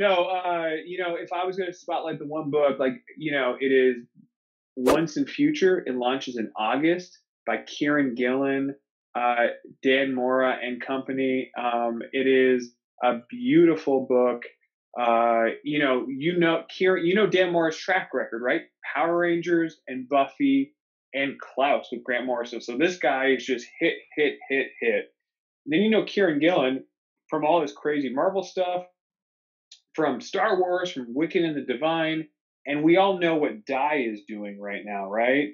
no, uh, you know, if I was going to spotlight the one book, like you know, it is Once and Future. It launches in August by Kieron Gillen, uh, Dan Mora and company. Um, it is a beautiful book. Uh, you know, you know, Kieron, you know Dan Mora's track record, right? Power Rangers and Buffy and Klaus with Grant Morrison. So this guy is just hit, hit, hit, hit. Then you know Kieron Gillen from all this crazy Marvel stuff, from Star Wars, from Wicked and the Divine, and we all know what Die is doing right now, right?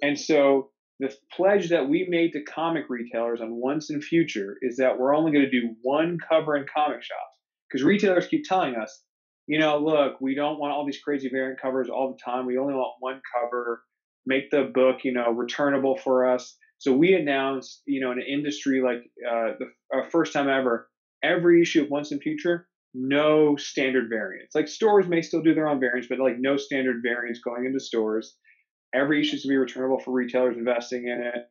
And so the pledge that we made to comic retailers on Once and Future is that we're only going to do one cover in comic shops because retailers keep telling us, you know, look, we don't want all these crazy variant covers all the time. We only want one cover. Make the book, you know, returnable for us. So we announced, you know, in an industry like uh, the uh, first time ever, every issue of Once and Future, no standard variants. Like stores may still do their own variants, but like no standard variants going into stores. Every issue is to be returnable for retailers investing in it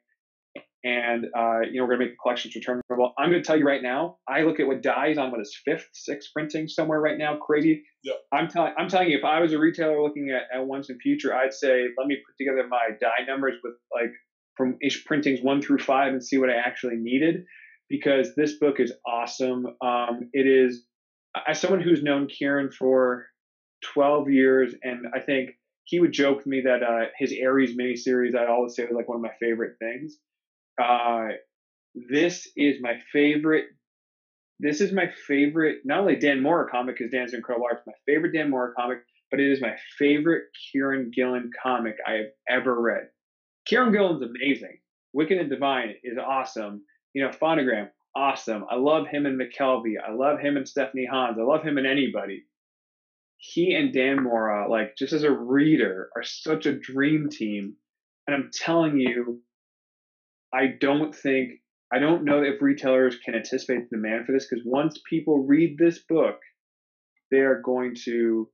and uh, you know we're going to make the collections returnable. I'm going to tell you right now. I look at what Die's on what is fifth, sixth printing somewhere right now. Crazy. Yeah. I'm telling I'm telling you, if I was a retailer looking at, at once and future, I'd say let me put together my die numbers with like from ish printings one through five and see what I actually needed because this book is awesome. Um, it is as someone who's known Kieron for 12 years, and I think he would joke with me that uh, his Ares miniseries I always say was like one of my favorite things uh, this is my favorite. This is my favorite. Not only Dan Mora comic because Dan's incredible art. my favorite Dan Mora comic, but it is my favorite Kieron Gillen comic I have ever read. Kieron Gillen's amazing. Wicked and Divine is awesome. You know, Phonogram, awesome. I love him and McKelvey. I love him and Stephanie Hans. I love him and anybody. He and Dan Mora, like just as a reader, are such a dream team. And I'm telling you, I don't think I don't know if retailers can anticipate the demand for this because once people read this book, they are going to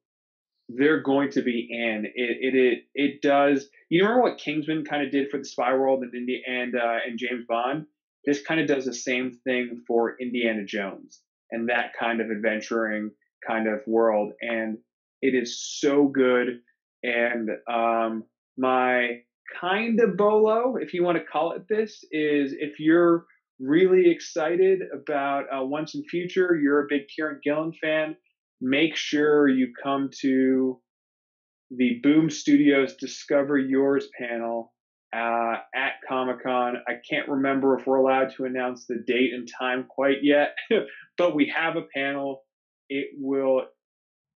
they're going to be in it. It it it does. You remember what Kingsman kind of did for the Spy World and and uh, and James Bond? This kind of does the same thing for Indiana Jones and that kind of adventuring kind of world, and it is so good. And um, my kind of bolo, if you want to call it this, is if you're really excited about uh, Once and Future, you're a big Kieron Gillen fan, make sure you come to the Boom Studios Discover Yours panel uh, at Comic Con. I can't remember if we're allowed to announce the date and time quite yet, but we have a panel. It will, uh,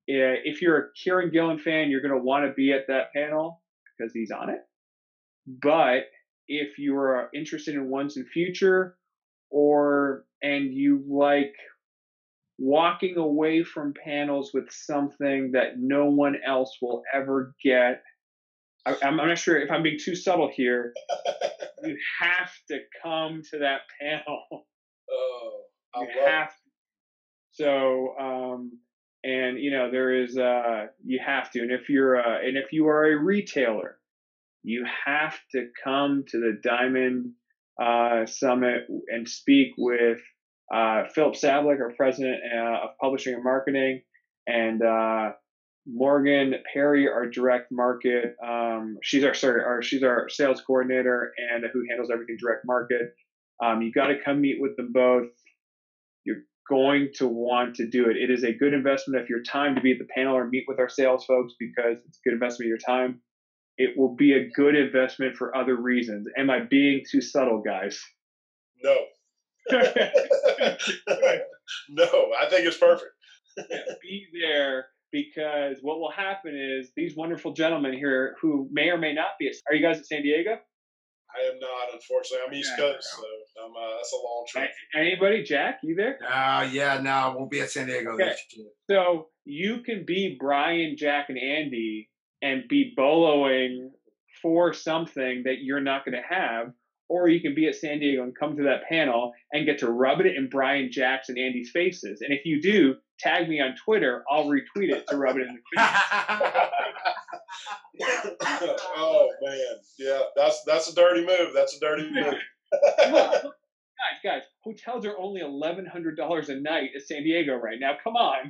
if you're a Kieron Gillen fan, you're going to want to be at that panel because he's on it. But if you are interested in Once and Future or and you like walking away from panels with something that no one else will ever get. I, am not sure if I'm being too subtle here. you have to come to that panel. Oh, I you have. To. So, um, and you know, there is, uh, you have to. And if you're, uh, and if you are a retailer, you have to come to the Diamond uh, Summit and speak with uh, Filip Sablik, our president uh, of publishing and marketing, and uh, Morgan Perry, our direct market. Um, she's our sorry, our, she's our sales coordinator and who handles everything direct market. Um, you got to come meet with them both. You're going to want to do it. It is a good investment of your time to be at the panel or meet with our sales folks because it's a good investment of your time it will be a good investment for other reasons. Am I being too subtle, guys? No. no, I think it's perfect. be there because what will happen is these wonderful gentlemen here who may or may not be. Are you guys at San Diego? I am not, unfortunately. I'm East Coast, so I'm, uh, that's a long trip. Anybody, Jack? You there? Uh, yeah, no, I won't be at San Diego okay. this year. So you can be Brian, Jack, and Andy and be boloing for something that you're not going to have, or you can be at San Diego and come to that panel and get to rub it in Brian Jack's, and Andy's faces. And if you do, tag me on Twitter. I'll retweet it to rub it in the face. oh man, yeah, that's that's a dirty move. That's a dirty move. guys, guys, hotels are only eleven hundred dollars a night at San Diego right now. Come on.